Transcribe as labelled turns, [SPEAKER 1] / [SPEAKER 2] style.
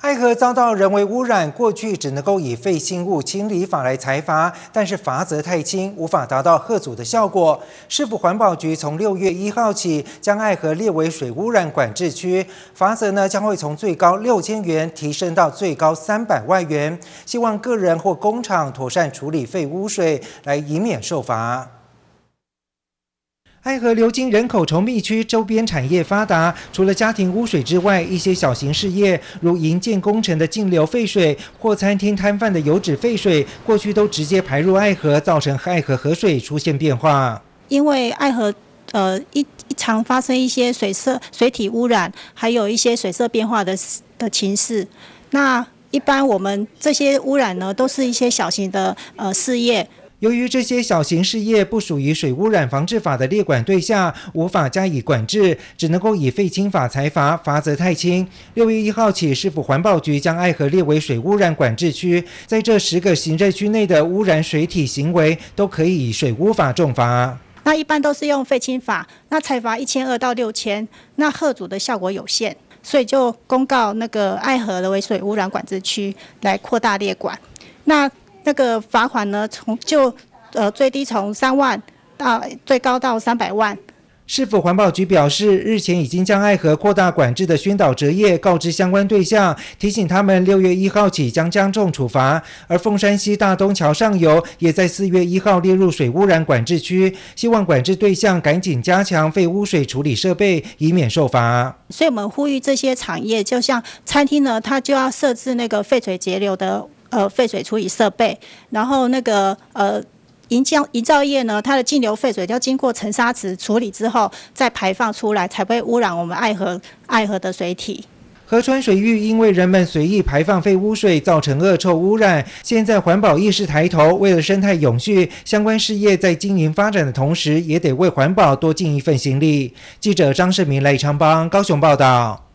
[SPEAKER 1] 爱河遭到人为污染，过去只能够以废弃物清理法来裁罚，但是罚则太轻，无法达到贺阻的效果。市府环保局从六月一号起，将爱河列为水污染管制区，罚则呢将会从最高六千元提升到最高三百万元。希望个人或工厂妥善处理废污水，来以免受罚。爱河流经人口稠密区，周边产业发达。除了家庭污水之外，一些小型事业，如营建工程的径流废水或餐厅摊贩的油脂废水，过去都直接排入爱河，造成爱河河水出现变化。
[SPEAKER 2] 因为爱河呃一常发生一些水色、水体污染，还有一些水色变化的的情势。那一般我们这些污染呢，都是一些小型的呃事业。
[SPEAKER 1] 由于这些小型事业不属于水污染防治法的列管对象，无法加以管制，只能够以废清法裁罚，罚则太轻。六月一号起，市府环保局将爱河列为水污染管制区，在这十个行政区内的污染水体行为，都可以以水污法重罚。
[SPEAKER 2] 那一般都是用废清法，那裁罚一千二到六千，那贺阻的效果有限，所以就公告那个爱河的为水污染管制区，来扩大列管。那那个罚款呢？从就呃最低从三万到最高到三百万。
[SPEAKER 1] 市府环保局表示，日前已经将爱河扩大管制的宣导折页告知相关对象，提醒他们六月一号起将加重处罚。而凤山西大东桥上游也在四月一号列入水污染管制区，希望管制对象赶紧加强废污水处理设备，以免受罚。
[SPEAKER 2] 所以我们呼吁这些产业，就像餐厅呢，它就要设置那个废水节流的。呃，废水处理设备，然后那个呃，营浆营造业呢，它的径流废水要经过沉沙池处理之后，再排放出来，才不会污染我们爱河爱河的水体。
[SPEAKER 1] 河川水域因为人们随意排放废污水，造成恶臭污染。现在环保意识抬头，为了生态永续，相关事业在经营发展的同时，也得为环保多尽一份心力。记者张世明、赖昌邦高雄报道。